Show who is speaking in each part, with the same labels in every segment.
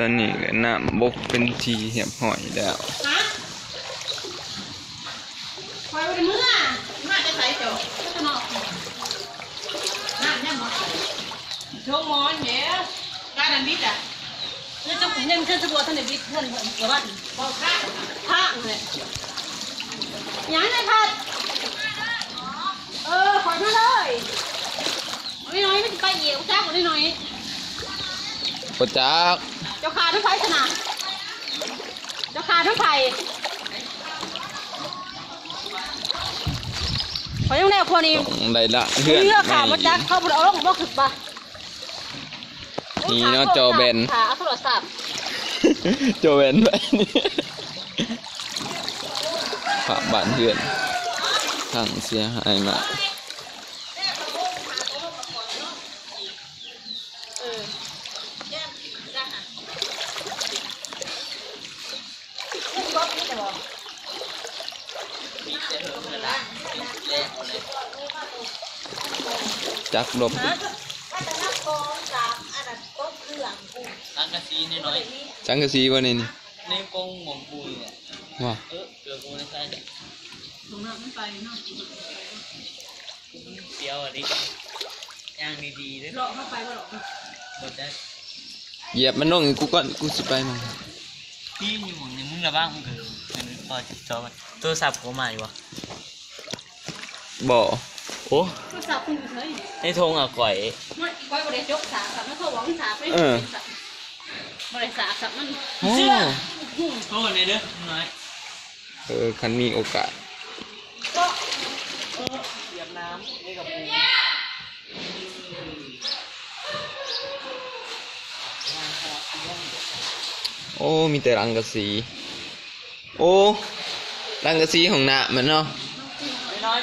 Speaker 1: ตอนนี้ก็น้ำบกเป็นทีเหียบหอยแล้ว
Speaker 2: ฮะคอยวันเมื่อมาจะใส่เจ้าก็จะนอกน้ำยังหมดช่วงมอนเนี่ยการดันบิดอะเรื่องจะผมยังเชื่อสบัวท่านเดบิดท่านกระบ้านบอกข้าข้าเลยยังไงพัดเออขอมาเลยน้อยน้อยไม่ไปเหี่ยวจ้าคนน้อย
Speaker 1: ปจัก
Speaker 2: เจ้าขาทั้งไฟสนะเจ้าขาทั้งไฟขอยังแนวคนนี้
Speaker 1: ต้องได้ละ
Speaker 2: เลื
Speaker 1: เพื่อน
Speaker 2: อกขามาจักเข้าไปเอาลงบ่ถึกปะ
Speaker 1: นี่เนาะจอแบน
Speaker 2: ขาโทรศัพท์
Speaker 1: โจเวนไปนี่ฝากบ้านเพื่อนทางเสียหายมาก
Speaker 2: เออแก้มจ้าค่ะ บ๊อบนี่จะบอก
Speaker 1: จักลบ
Speaker 2: ฮะถ้าจะนับกองจากอันนั้นต้นเครื่องกู
Speaker 3: ตั้งกระซีน้อย
Speaker 1: จังกะซีวะนี่นี่
Speaker 3: ๆในกงหมองปุยเนี่ย
Speaker 1: ว่า
Speaker 3: เออเกลือกูในใส่
Speaker 2: ตรงนั้นไม่ไปเนาะ
Speaker 3: เสียวอะดิย่างดีๆด้วย
Speaker 2: เลาะเข้าไปว่าหรอก
Speaker 3: หมดได้
Speaker 1: เหยียบมันลงอีกกูก่อนกูสิไปมั้ง
Speaker 3: พี่มีหมองในมึงระบ้างมึงเกิดมันพอจับจอมันตัวสับกูมาอยู่วะ
Speaker 1: บ่
Speaker 3: โอ้
Speaker 2: โทรศัพท์คุณเฉย
Speaker 3: ในทงอะก่อย
Speaker 2: มันก้อยบริจกสาสับมันเขาหวังสาไปบริสาสับมัน
Speaker 1: โอ้
Speaker 3: โทษเลยเด้อน้อย
Speaker 1: เออคันมีโอกาส
Speaker 2: ก็
Speaker 3: เสียบน้ำนี่กับปู
Speaker 1: โอ้มีแต่รังกะสีโอ้รังกะสีของหน้ามันเนาะ
Speaker 3: น้อย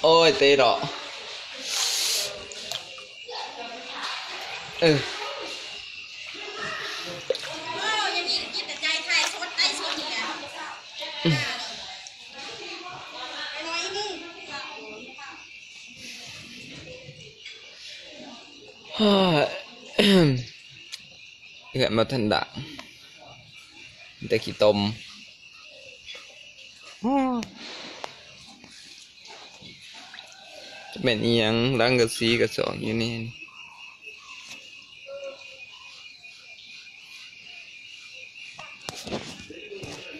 Speaker 3: โง่เด้อเรื่อง
Speaker 1: เออเออเออสิไปร้านเพื่อนข่อยได้บ้านเออโอ้ยเตะดอกเออ
Speaker 2: ยังมีกินแต่ใจไทยได้สดเนี่ยน้อยนึง
Speaker 1: ฮ่าเหือมาทันดังแต่ขี้ตม เป็นอีหยังรังกะสีกระสองอยู่นี่